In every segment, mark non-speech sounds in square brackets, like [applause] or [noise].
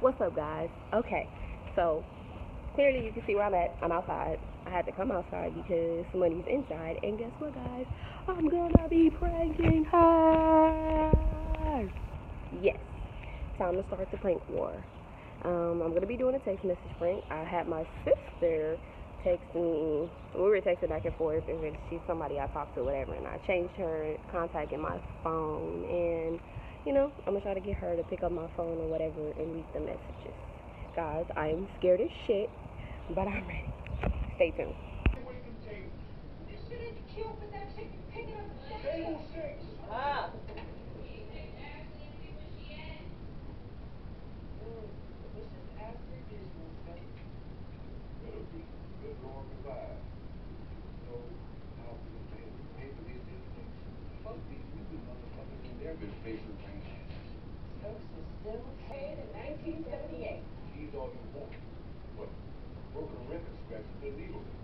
What's up, guys? Okay, so clearly you can see where I'm at. I'm outside. I had to come outside because money's inside. And guess what, guys? I'm gonna be pranking her. Yes, time to start the prank war. Um, I'm gonna be doing a text message prank. I had my sister text me. We were texting back and forth, and she's somebody I talked to, whatever. And I changed her contact in my phone, and you know, I'm gonna try to get her to pick up my phone or whatever and read the messages. Guys, I am scared as shit, but I'm ready. Stay tuned. All you want. What? Broken scratch is illegal.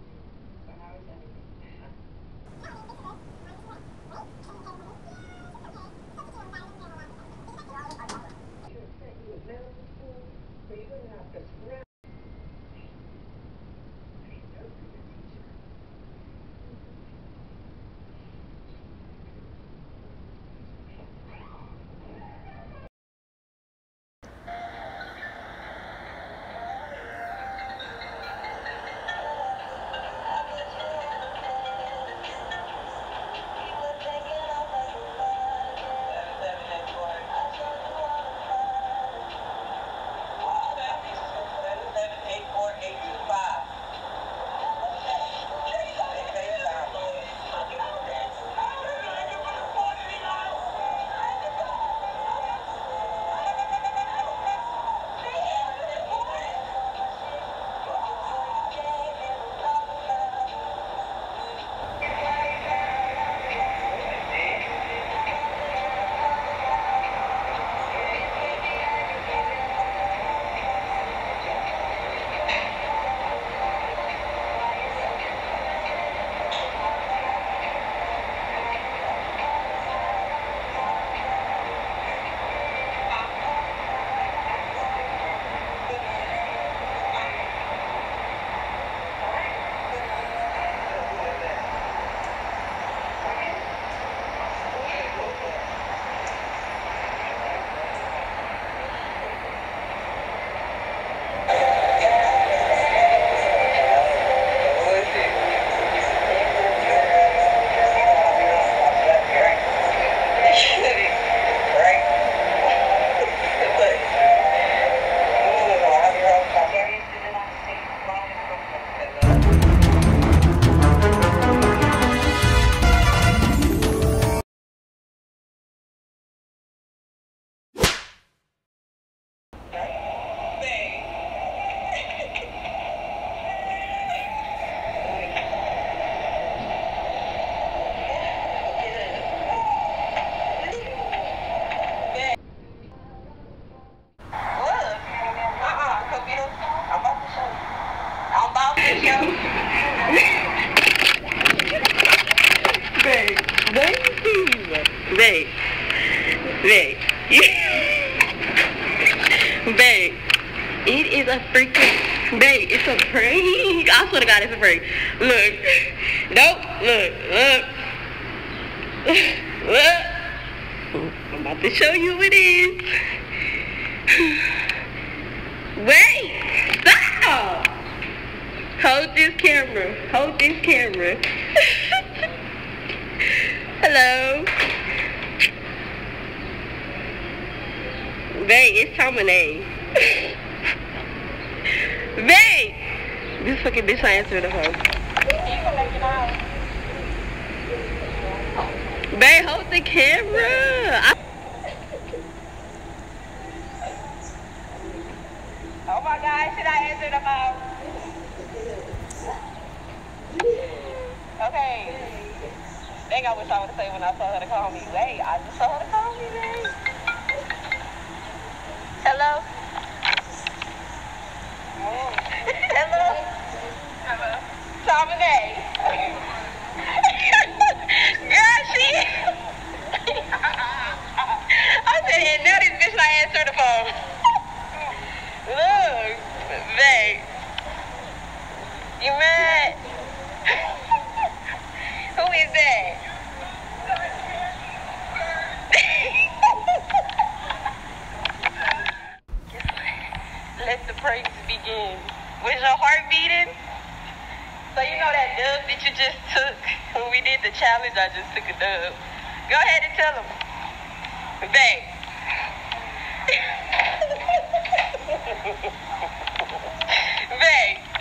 Babe, babe, babe, [laughs] babe. It is a freaking babe. It's a prank. I swear to God, it's a prank. Look, nope. Look, look, look. I'm about to show you what it is. Wait, stop. Hold this camera. Hold this camera. [laughs] Hello. Babe, it's Tomine. [laughs] Babe! This fucking bitch I answered the phone. Babe, hold the camera. I- Oh my God, should I answer the phone? Okay. Dang, I would said when I saw her to call me. Wait, I just saw her to call me, babe. Hello? Hello? Hello? Girl, she... I said, and now this bitch not answer the phone. Look, babe. You mad? Who is that? Let the praise begin. Was your heart beating? So you know that dub that you just took [laughs] when we did the challenge? I just took a dub. Go ahead and tell them. Babe. [laughs]